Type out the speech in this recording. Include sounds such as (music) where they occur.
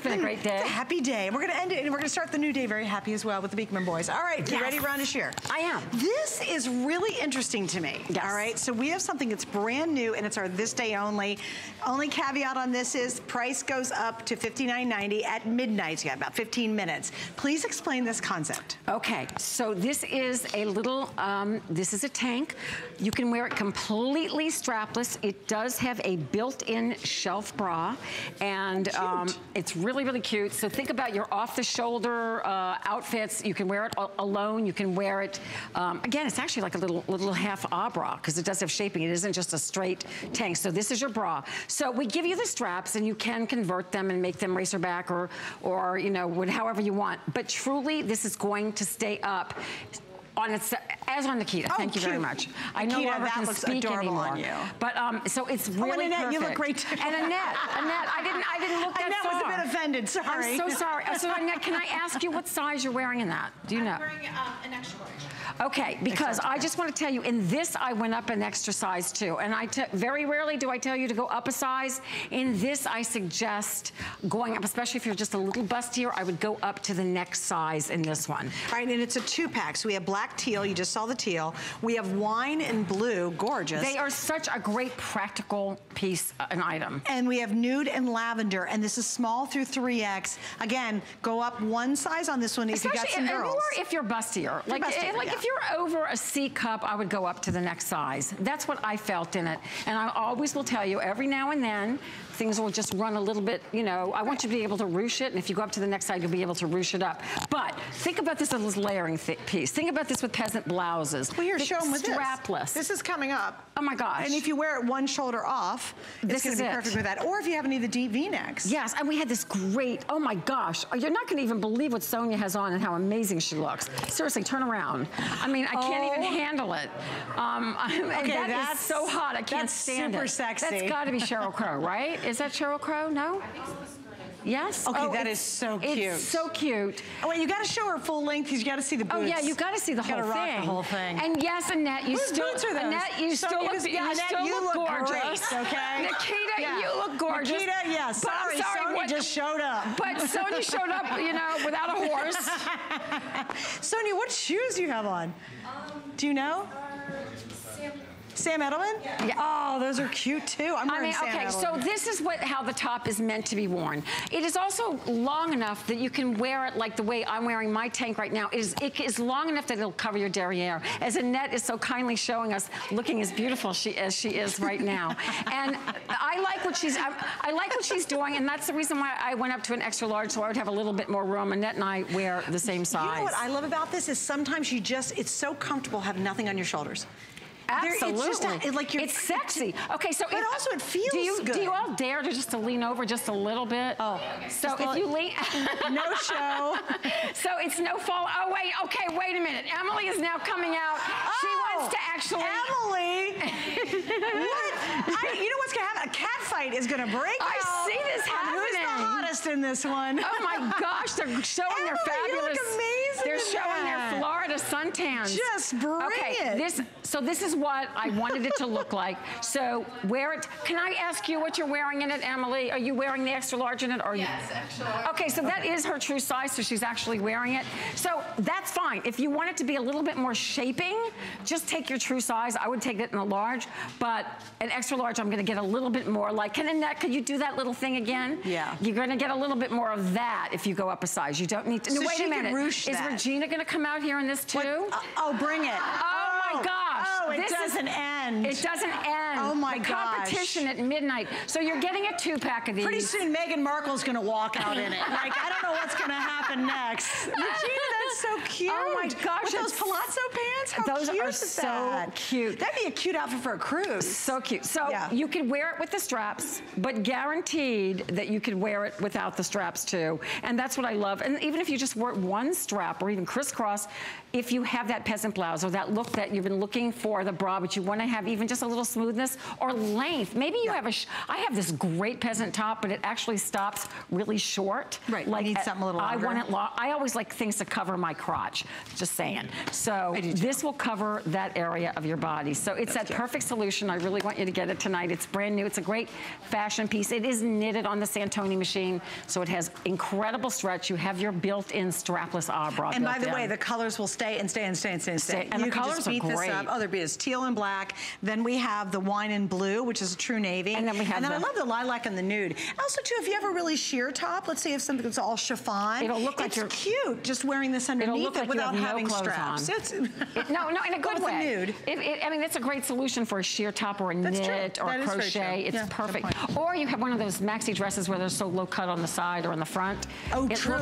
It's been a great day. It's a happy day. We're going to end it, and we're going to start the new day very happy as well with the Beekman boys. All right, yes. you ready, Rhonda Shear? I am. This is really interesting to me. Yes. All right, so we have something that's brand new, and it's our this day only. Only caveat on this is price goes up to $59.90 at midnight. So you got about 15 minutes. Please explain this concept. Okay, so this is a little, um, this is a tank. You can wear it completely strapless. It does have a built-in shelf bra, and um, it's really really, really cute. So think about your off-the-shoulder uh, outfits. You can wear it alone. You can wear it, um, again, it's actually like a little, little half a bra because it does have shaping. It isn't just a straight tank. So this is your bra. So we give you the straps and you can convert them and make them racer back or, or you know, however you want. But truly, this is going to stay up on its as on Nikita. Oh, Thank you very much. I know longer that can looks speak anymore. On you. But um, so it's really oh, and Annette, perfect. you look great too. And Annette, Annette, I didn't, I didn't look that Annette far. was a bit offended. Sorry. I'm so sorry. So Annette, can I ask you what size you're wearing in that? Do you I'm know? I'm wearing um, an extra large. Okay, because I just want to tell you, in this I went up an extra size too. And I very rarely do I tell you to go up a size. In this, I suggest going up, especially if you're just a little bustier, I would go up to the next size in this one. All right, and it's a two pack. So we have black teal, you just saw the teal. We have wine and blue, gorgeous. They are such a great practical piece, uh, an item. And we have nude and lavender, and this is small through 3X. Again, go up one size on this one if you got some girls. Or if you're bustier. Like, bustier, like yeah. if you're over a C cup, I would go up to the next size. That's what I felt in it. And I always will tell you, every now and then, things will just run a little bit, you know, I want you to be able to ruche it, and if you go up to the next side, you'll be able to ruche it up. But think about this as a layering piece. Think about this with peasant blouses. Well, you're showing with strapless. This. this is coming up. Oh my gosh. And if you wear it one shoulder off, this it's gonna be it. perfect with that. Or if you have any of the deep V-necks. Yes, and we had this great, oh my gosh, you're not gonna even believe what Sonia has on and how amazing she looks. Seriously, turn around. I mean, I can't even oh. handle it. Um, (laughs) okay, that that's, is so hot, I can't stand super it. super sexy. That's gotta be Sheryl Crow, right? Is that Sheryl Crow? No? Yes. Okay, oh, that is so cute. It's so cute. Oh wait, you got to show her full length because you got to see the boots. Oh yeah, you got to see the you whole rock thing. the whole thing. And yes, Annette, you Whose still boots are those? Annette, you so still you look, yeah, you Annette, still you look, look gorgeous. Great, okay. (laughs) Nikita, yeah. you look gorgeous. Nikita, yes. But sorry, I'm sorry, Sonia what, just showed up. But Sony showed up, you know, without a horse. (laughs) Sony, what shoes do you have on? Um, do you know? Sam Edelman? Yeah. Oh, those are cute too. I'm wearing I mean, okay, Sam so this is what how the top is meant to be worn. It is also long enough that you can wear it like the way I'm wearing my tank right now. It is, it is long enough that it'll cover your derriere. As Annette is so kindly showing us, looking as beautiful she as she is right now. (laughs) and I like what she's I, I, like what she's doing, and that's the reason why I went up to an extra large so I would have a little bit more room. Annette and I wear the same size. You know what I love about this is sometimes you just it's so comfortable having nothing on your shoulders. Absolutely. It's just a, like you're, it's sexy. Okay, so but if, also it feels do you, good. Do you all dare to just to lean over just a little bit? Oh, so if you lean, (laughs) no show. (laughs) so it's no fall. Oh wait, okay, wait a minute. Emily is now coming out. Oh, she wants to actually. Emily, (laughs) what? I, you know what's gonna happen? A cat fight is gonna break I out. see this happening. Who's the hottest in this one? Oh my gosh, they're showing Emily, their fabulous. You look amazing. They're showing that. their Florida suntans. Just bring okay, it. This, so this is what I wanted it to look like. So wear it. Can I ask you what you're wearing in it, Emily? Are you wearing the extra large in it? Or yes, you... extra large. Okay, so that is her true size, so she's actually wearing it. So that's fine. If you want it to be a little bit more shaping, just take your true size. I would take it in a large, but an extra large, I'm gonna get a little bit more. Like, can Annette, could you do that little thing again? Yeah. You're gonna get a little bit more of that if you go up a size. You don't need to. So no, wait a minute. Is that. Regina gonna come out here in this too? Uh, oh, bring it. Oh, oh my gosh. Oh, it this doesn't is, end. It doesn't end. Oh my gosh. the gosh. competition at midnight. So you're getting a two pack of these. Pretty soon Meghan Markle's gonna walk out in it. Like, I don't know what's gonna happen next. (laughs) Regina, that's so cute. Oh my gosh. With those palazzo pants? How those cute are so that? cute. That'd be a cute outfit for a cruise. So cute. So yeah. you can wear it with the straps, but guaranteed that you could wear it without the straps too. And that's what I love. And even if you just wear one strap or even crisscross, if you have that peasant blouse or that look that you've been looking for the bra, but you wanna have even just a little smoothness or length. Maybe you have a, sh- I have this great peasant top, but it actually stops really short. Right, you need something a little longer. I want it long. I always like things to cover my crotch, just saying. So I do too. this will cover that area of your body. So it's that perfect solution. I really want you to get it tonight. It's brand new. It's a great fashion piece. It is knitted on the Santoni machine, so it has incredible stretch. You have your built-in strapless ah bra And by the way, the colors will stay and stay and stay and stay and stay. And the you can colors just are beat this great. up. Oh, beautiful. It's teal and black. Then we have the wine and blue, which is a true navy. And then we have And then I love the lilac and the nude. Also, too, if you have a really sheer top, let's say if something that's all chiffon, It'll look like it's you're- cute just wearing this underneath it like you without no having clothes straps. It's, It- (laughs) no, no, in a good way. nude. It, it, I mean, it's a great solution for a sheer top or a That's true. knit or That a crochet. It's Yeah, perfect. Or you have one of those maxi dresses where they're so low cut on the side or on the front. Oh, It true.